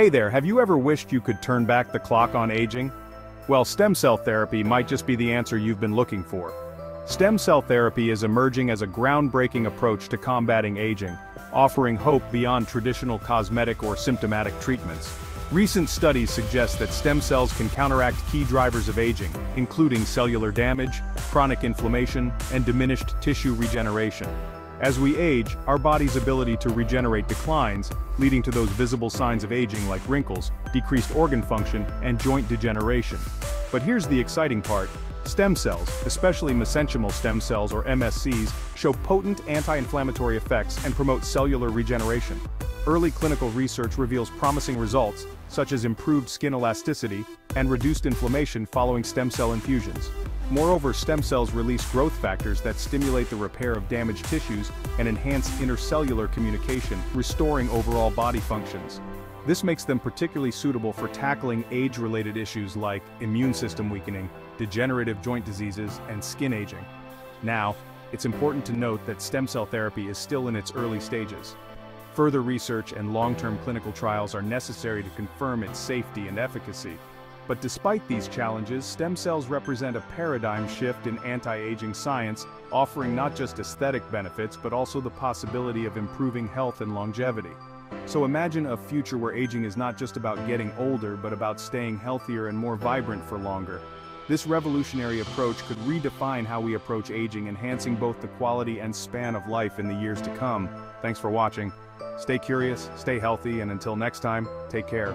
Hey there, have you ever wished you could turn back the clock on aging? Well, stem cell therapy might just be the answer you've been looking for. Stem cell therapy is emerging as a groundbreaking approach to combating aging, offering hope beyond traditional cosmetic or symptomatic treatments. Recent studies suggest that stem cells can counteract key drivers of aging, including cellular damage, chronic inflammation, and diminished tissue regeneration. As we age, our body's ability to regenerate declines, leading to those visible signs of aging like wrinkles, decreased organ function, and joint degeneration. But here's the exciting part. Stem cells, especially mesenchymal stem cells or MSCs, show potent anti-inflammatory effects and promote cellular regeneration. Early clinical research reveals promising results, such as improved skin elasticity and reduced inflammation following stem cell infusions. Moreover stem cells release growth factors that stimulate the repair of damaged tissues and enhance intercellular communication, restoring overall body functions. This makes them particularly suitable for tackling age-related issues like immune system weakening, degenerative joint diseases, and skin aging. Now, it's important to note that stem cell therapy is still in its early stages. Further research and long-term clinical trials are necessary to confirm its safety and efficacy, but despite these challenges, stem cells represent a paradigm shift in anti-aging science, offering not just aesthetic benefits but also the possibility of improving health and longevity. So imagine a future where aging is not just about getting older but about staying healthier and more vibrant for longer. This revolutionary approach could redefine how we approach aging enhancing both the quality and span of life in the years to come. Thanks for watching. Stay curious, stay healthy, and until next time, take care.